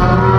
Thank